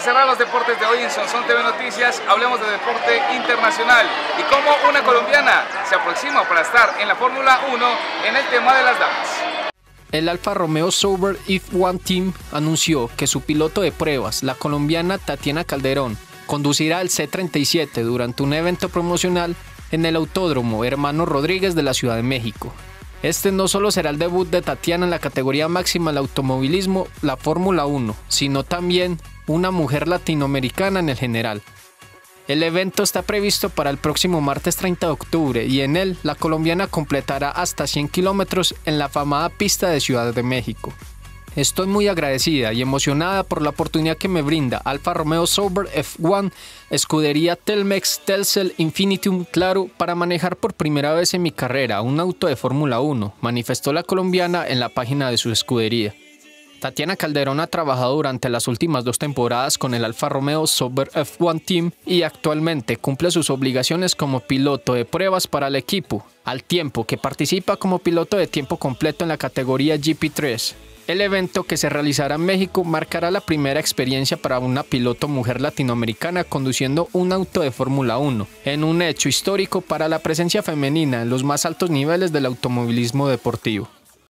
Para cerrar los deportes de hoy en Sonson TV Noticias, hablemos de deporte internacional y cómo una colombiana se aproxima para estar en la Fórmula 1 en el tema de las damas. El Alfa Romeo Sauber F1 Team anunció que su piloto de pruebas, la colombiana Tatiana Calderón, conducirá el C-37 durante un evento promocional en el Autódromo Hermano Rodríguez de la Ciudad de México. Este no solo será el debut de Tatiana en la categoría máxima del automovilismo, la Fórmula 1, sino también una mujer latinoamericana en el general. El evento está previsto para el próximo martes 30 de octubre y en él la colombiana completará hasta 100 kilómetros en la famada pista de Ciudad de México. Estoy muy agradecida y emocionada por la oportunidad que me brinda Alfa Romeo Sauber F1, escudería Telmex Telcel Infinitum Claro para manejar por primera vez en mi carrera un auto de Fórmula 1, manifestó la colombiana en la página de su escudería. Tatiana Calderón ha trabajado durante las últimas dos temporadas con el Alfa Romeo Sauber F1 Team y actualmente cumple sus obligaciones como piloto de pruebas para el equipo, al tiempo que participa como piloto de tiempo completo en la categoría GP3. El evento que se realizará en México marcará la primera experiencia para una piloto mujer latinoamericana conduciendo un auto de Fórmula 1, en un hecho histórico para la presencia femenina en los más altos niveles del automovilismo deportivo.